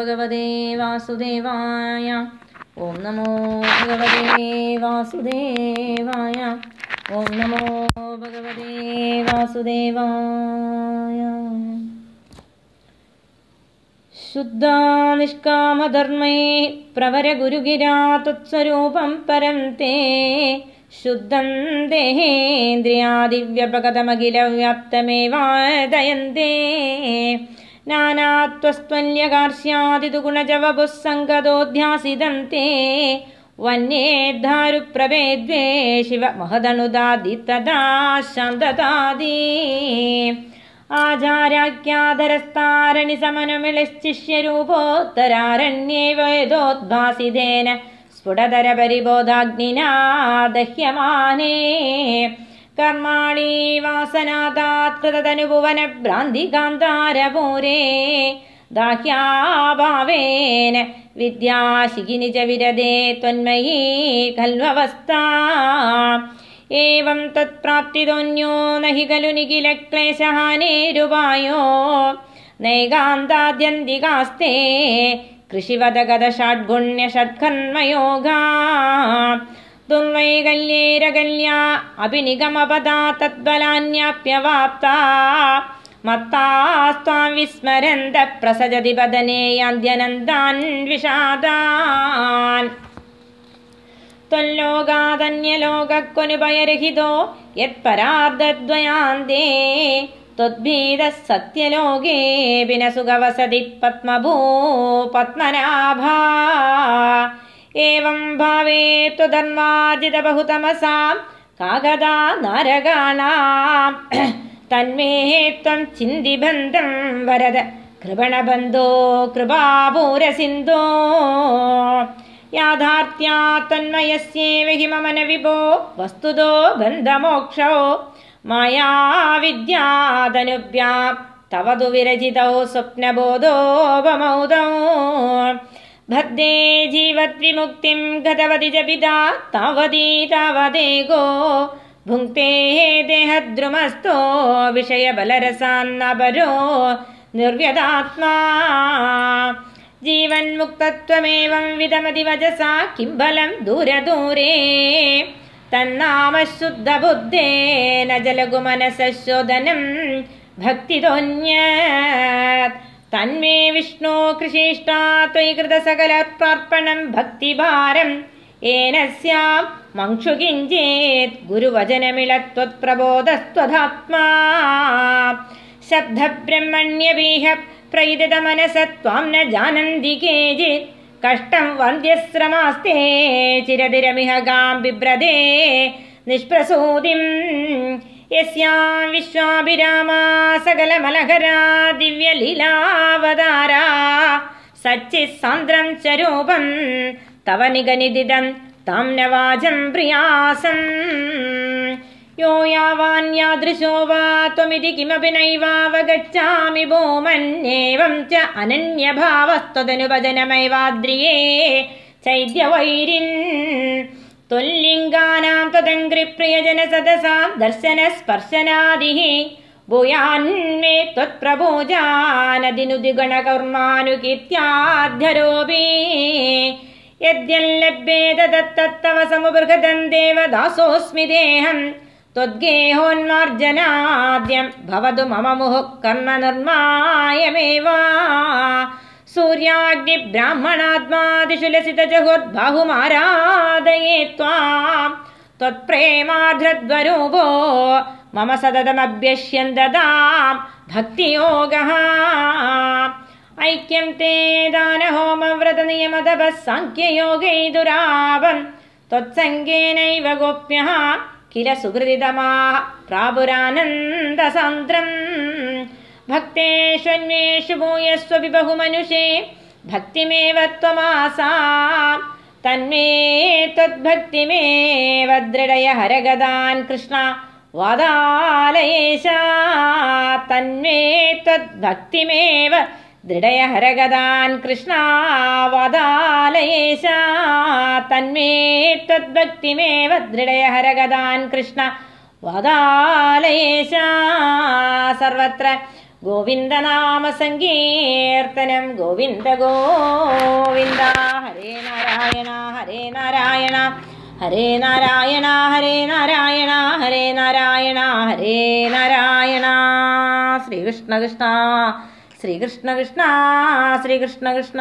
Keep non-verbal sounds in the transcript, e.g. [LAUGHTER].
ഭഗവതേ വാസുദേവായ. ഓം നമോ ഭഗവതേ വാസുദേവായ. ഓം നമോ ഭഗവതേ വാസുദേവായ. ശുദ്ധാ പ്രവര ഗുരുഗിരാ തത്സ്വരൂപം പരം തേ ശുദ്ധം ദേഹേന്ദ്രിയാദിവ്യപകതമഖിലവ്യാപ്തമേവാദയന്തേ नानात्वस्त्वल्यकार्ष्यादिदुगुणजवपुः सङ्गतोऽध्यासितं ते वन्येद्धारुप्रभेद्वे शिव महदनुदादि तदा शान्ततादि आचार्याख्याधरस्तारणि समनुमिलिश्चिष्यरूपोत्तरारण्ये वेदोद्भासितेन स्फुटधरपरिबोधाग्निना दह्यमाने കർമാണി വാസനാതാത്കൃതനുഭുവന ഭ്രാന്തികാന്താരപൂരേ ദാഹ്യാഭാവേന വിദ്യാശിഖിനി ച വിരദേ ത്വന്മയീ ഖൽവവസ്ഥാ ഏവം തത്പ്രാപ്തിതോന്യോ നഹി ഖലു നിഖില ക്ലേശഹാനേരുപായോ നൈകാന്താദ്യന്തികാസ്തേ കൃഷിവദഗത ഷഡ്ഗുണ്യ ഷഡ്ഖന്മയോഗാ अपि निगमपदा तद्बलान्याप्यवाप्ता मत्तास्त्वां विस्मरन्त प्रसजति वदने यान्त्यनन्तान् विषादान्। त्वल्लोकादन्यलोकक्वनुपयरहितो यत्परार्धद्वयान्ते। त्वद्भीदः सत्यलोकेऽपि न सुखवसति पद्मभू पद्मनाभा एवं भावे त्वधर्मार्जितबहुतमसां कागदा नरगाणाम्। [CLEARS THROAT] तन्मे त्वं चिन्तिबन्धं वरद। कृपणबन्धो कृपापूरसिन्धो। याथार्थ्या तन्मयस्येव हि मम न विभो वस्तुतो बन्धमोक्षौ माया विद्यादनुभ्यां तव तु विरचितौ स्वप्नबोधोपमौदौ भद्रे जीवद्विमुक्तिं गतवति च पिता तावती तावदेगो भुङ्क्ते देहद्रुमस्तो विषयबलरसान्नपरो। निर्व्यदात्मा जीवन्मुक्तत्वमेवं विदमति वजसा किं बलं दूरदूरे तन्नाम शुद्धबुद्धेन जलगुमनसः शोधनं भक्तितोऽन्यत् तन्मे विष्णो कृषिष्टा त्वयि कृतसकलत्वार्पणं भक्तिभारम् स्यां मङ्क्षु किञ्चेत् गुरुवचनमिळत्वत्प्रबोधस्त्वधात्मा शब्दब्रह्मण्यबीह प्रयुदितमनसत्वां न जानन्ति केचित्। कष्टं वन्द्यश्रमास्ते चिरदिरमिह गां बिभ्रदे निष्प्रसूतिं यस्यां विश्वाभिरामा सकलमलहरा दिव्यलीलावतारा सच्चित्सान्द्रं च रूपं तव निगनिदिदं तं न वाचं प्रियासम् यो यावान्यादृशो वा त्वमिति किमपि नैवावगच्छामि भूमन्येवं च अनन्यभावस्तदनुभजनमैवाद्रिये चैद्यवैरिन् त्वल्लिङ्गानां त्वदङ्घ्रिप्रियजनसदसां दर्शनस्पर्शनादिः भूयान्मे त्वत्प्रभोजानदिनुदिगणकर्मानुकीर्त्याध्यरोऽपि यद्यल्लभ्येत तत्तत्तव समुबृहदं देवदासोऽस्मि देहम् त्वद्गेहोन्मार्जनाद्यं भवतु मम मुहुः कर्म निर्मायमेव सूर्याग्निब्राह्मणात्मादिषु लसितजगोद्बाहुमाराधये त्वां त्वत्प्रेमार्ध्रद्वरूपो मम सततमभ्यश्यन् ददां भक्तियोगः। ऐक्यं ते दानहोमव्रतनियमतपः साङ्ख्ययोगैदुरावन् त्वत्सङ्गेनैव गोप्यः किल सुहृदितमाः प्रापुरानन्दसान्द्रम् भक्तेष्वन्वेषु भूयस्वपि बहुमनुषे भक्तिमेव त्वमासा तन्मे त्वद्भक्तिमेव दृढय हरगदान् कृष्ण। वादालयेश। तन्मे त्वद्भक्तिमेव दृढय हरगदान् कृष्ण। वादालयेश। तन्मे त्वद्भक्तिमेव दृढय हरगदान् कृष्ण। वदालयेश। सर्वत्र ഗോവിന്ദനാമസങ്കീർത്തനം ഗോവിന്ദ ഗോവിന്ദ ഹരേ നാരായണ ഹരേ നാരായണ ഹരേ നാരായണ ഹരേ നാരായണ ഹരേ നാരായണ ഹരേ നാരായണ. ശ്രീകൃഷ്ണ കൃഷ്ണ ശ്രീകൃഷ്ണ കൃഷ്ണ ശ്രീകൃഷ്ണ കൃഷ്ണ.